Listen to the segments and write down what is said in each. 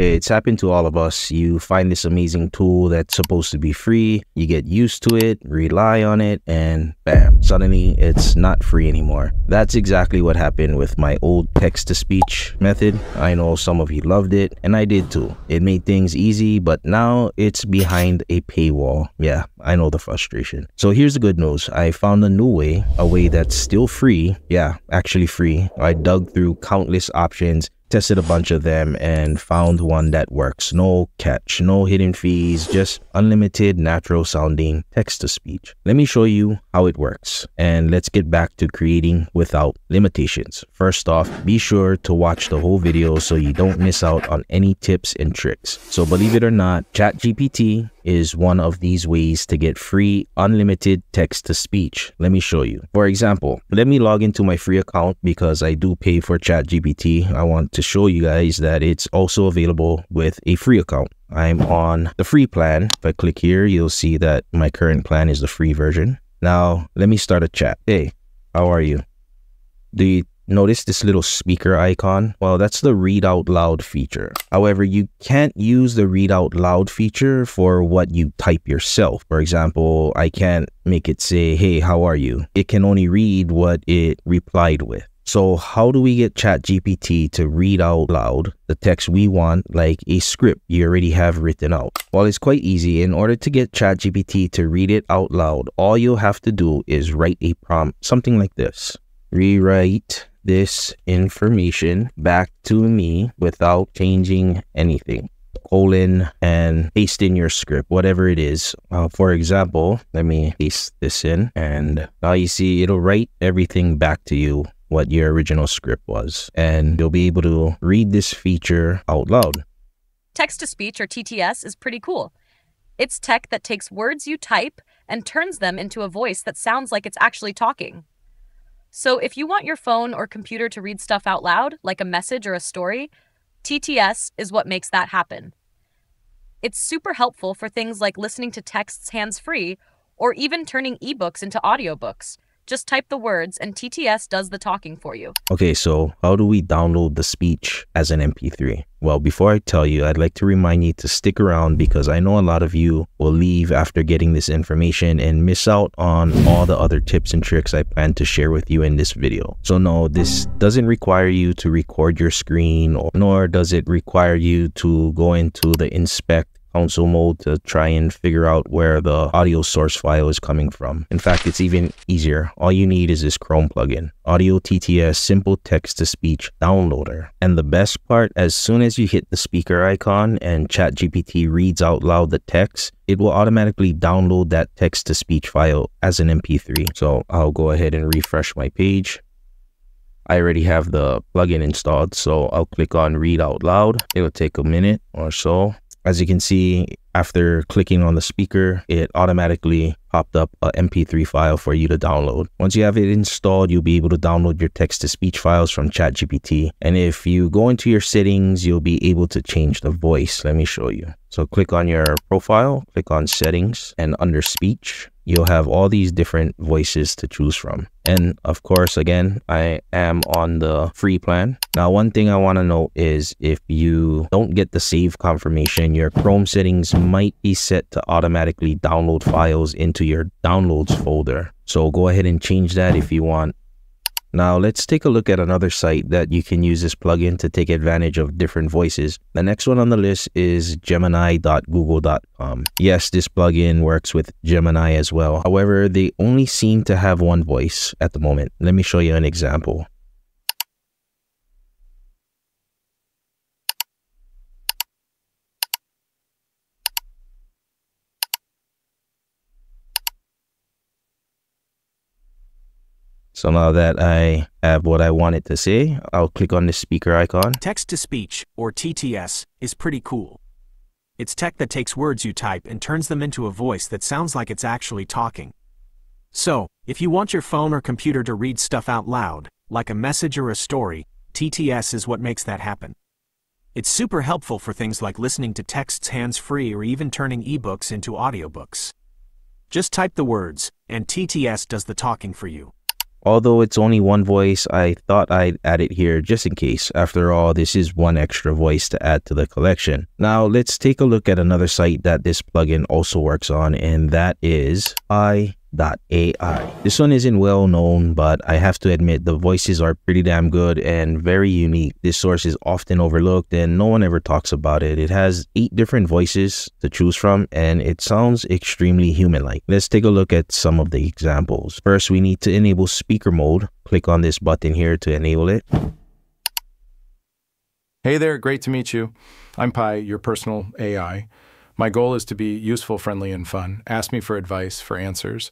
Eh, it's happened to all of us. You find this amazing tool that's supposed to be free, you get used to it, rely on it, and bam, suddenly it's not free anymore. That's exactly what happened with my old text to speech method. I know some of you loved it, and I did too. It made things easy, but now it's behind a paywall. Yeah, I know the frustration. So here's the good news I found a new way, a way that's still free. Yeah, actually free. I dug through countless options tested a bunch of them and found one that works. No catch, no hidden fees, just unlimited natural sounding text to speech. Let me show you how it works and let's get back to creating without limitations. First off, be sure to watch the whole video so you don't miss out on any tips and tricks. So believe it or not, ChatGPT is one of these ways to get free unlimited text to speech. Let me show you. For example, let me log into my free account because I do pay for ChatGPT. I want to show you guys that it's also available with a free account. I'm on the free plan. If I click here, you'll see that my current plan is the free version. Now, let me start a chat. Hey, how are you? Do you Notice this little speaker icon? Well, that's the read out loud feature. However, you can't use the read out loud feature for what you type yourself. For example, I can't make it say, hey, how are you? It can only read what it replied with. So how do we get ChatGPT to read out loud the text we want like a script you already have written out? Well, it's quite easy. In order to get ChatGPT to read it out loud, all you'll have to do is write a prompt, something like this. Rewrite this information back to me without changing anything colon and paste in your script, whatever it is. Uh, for example, let me paste this in and now you see it'll write everything back to you what your original script was and you'll be able to read this feature out loud. Text to speech or TTS is pretty cool. It's tech that takes words you type and turns them into a voice that sounds like it's actually talking. So if you want your phone or computer to read stuff out loud, like a message or a story, TTS is what makes that happen. It's super helpful for things like listening to texts hands free or even turning ebooks into audiobooks. Just type the words and TTS does the talking for you. Okay, so how do we download the speech as an MP3? Well, before I tell you, I'd like to remind you to stick around because I know a lot of you will leave after getting this information and miss out on all the other tips and tricks I plan to share with you in this video. So no, this doesn't require you to record your screen or nor does it require you to go into the inspect console mode to try and figure out where the audio source file is coming from. In fact, it's even easier. All you need is this Chrome plugin, Audio TTS Simple Text to Speech Downloader. And the best part, as soon as you hit the speaker icon and ChatGPT reads out loud the text, it will automatically download that text to speech file as an MP3. So I'll go ahead and refresh my page. I already have the plugin installed, so I'll click on read out loud. It'll take a minute or so. As you can see, after clicking on the speaker, it automatically popped up a MP3 file for you to download. Once you have it installed, you'll be able to download your text-to-speech files from ChatGPT. And if you go into your settings, you'll be able to change the voice. Let me show you. So click on your profile, click on settings, and under speech, you'll have all these different voices to choose from. And of course, again, I am on the free plan. Now, one thing I want to note is if you don't get the save confirmation, your Chrome settings might be set to automatically download files into your downloads folder. So go ahead and change that if you want now let's take a look at another site that you can use this plugin to take advantage of different voices. The next one on the list is gemini.google.com. Yes, this plugin works with Gemini as well. However, they only seem to have one voice at the moment. Let me show you an example. So now that I have what I wanted to say, I'll click on the speaker icon. Text to speech, or TTS, is pretty cool. It's tech that takes words you type and turns them into a voice that sounds like it's actually talking. So, if you want your phone or computer to read stuff out loud, like a message or a story, TTS is what makes that happen. It's super helpful for things like listening to texts hands-free or even turning ebooks into audiobooks. Just type the words, and TTS does the talking for you. Although it's only one voice, I thought I'd add it here just in case. After all, this is one extra voice to add to the collection. Now let's take a look at another site that this plugin also works on and that is i AI. This one isn't well known, but I have to admit the voices are pretty damn good and very unique. This source is often overlooked and no one ever talks about it. It has eight different voices to choose from and it sounds extremely human-like. Let's take a look at some of the examples. First, we need to enable speaker mode. Click on this button here to enable it. Hey there, great to meet you. I'm Pi, your personal AI. My goal is to be useful, friendly, and fun. Ask me for advice, for answers,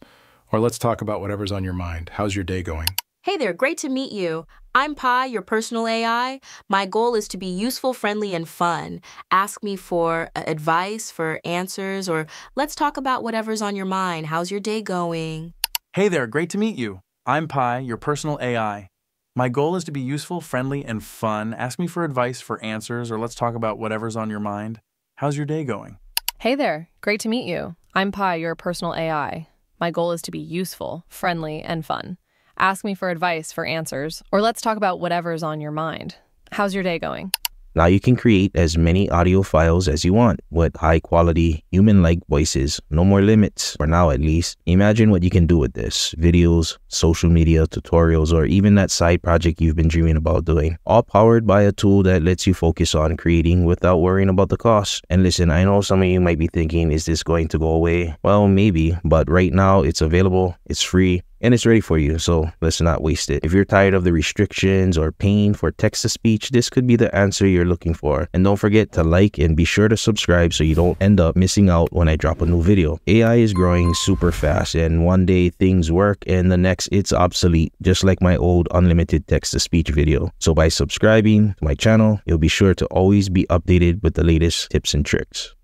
or let's talk about whatever's on your mind. How's your day going? Hey there, great to meet you. I'm Pi, your personal AI. My goal is to be useful, friendly, and fun. Ask me for uh, advice, for answers, or let's talk about whatever's on your mind. How's your day going? Hey there, great to meet you. I'm Pi, your personal AI. My goal is to be useful, friendly, and fun. Ask me for advice, for answers, or let's talk about whatever's on your mind. How's your day going? Hey there, great to meet you. I'm Pi, your personal AI. My goal is to be useful, friendly, and fun. Ask me for advice, for answers, or let's talk about whatever's on your mind. How's your day going? Now you can create as many audio files as you want with high quality, human-like voices. No more limits, for now at least. Imagine what you can do with this. Videos, social media, tutorials, or even that side project you've been dreaming about doing. All powered by a tool that lets you focus on creating without worrying about the cost. And listen, I know some of you might be thinking, is this going to go away? Well, maybe, but right now it's available, it's free, and it's ready for you, so let's not waste it. If you're tired of the restrictions or paying for text-to-speech, this could be the answer you're looking for. And don't forget to like and be sure to subscribe so you don't end up missing out when I drop a new video. AI is growing super fast and one day things work and the next it's obsolete, just like my old unlimited text-to-speech video. So by subscribing to my channel, you'll be sure to always be updated with the latest tips and tricks.